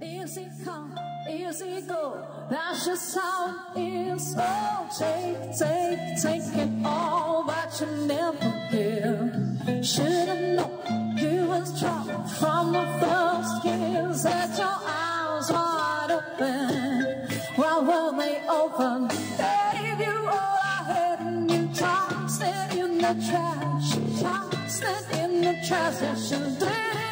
Easy come, easy go. That's just how it is. Oh, take, take, taking all but you never give. Should've known you was trouble from the first kiss. That your eyes wide open. Why were they open? They gave you all I had, and you tossed it in the trash. Tossed it in the trash. Yes, you did.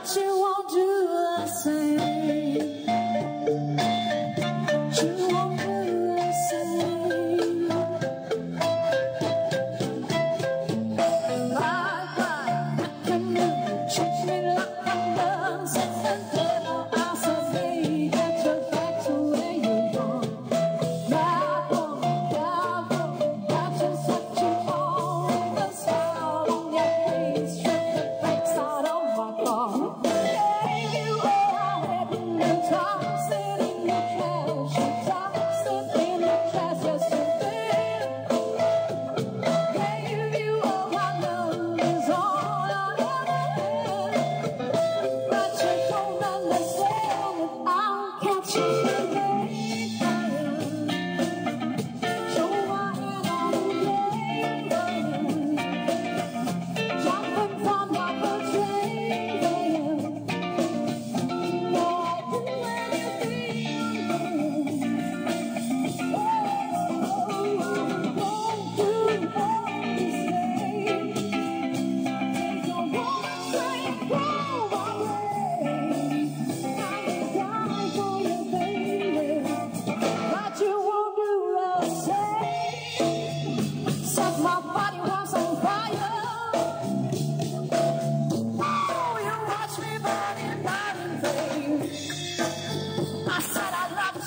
what you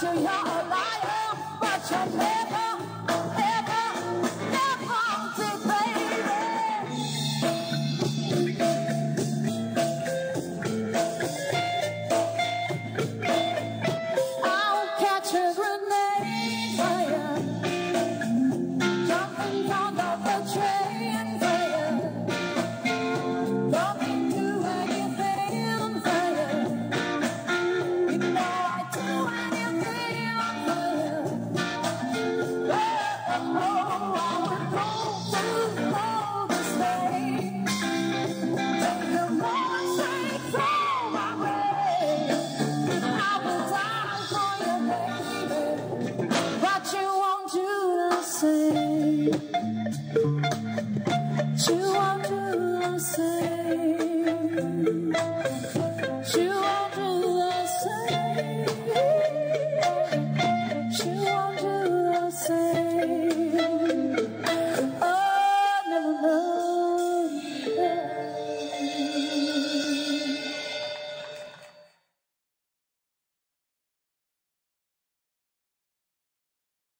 you you're a liar, but you're never.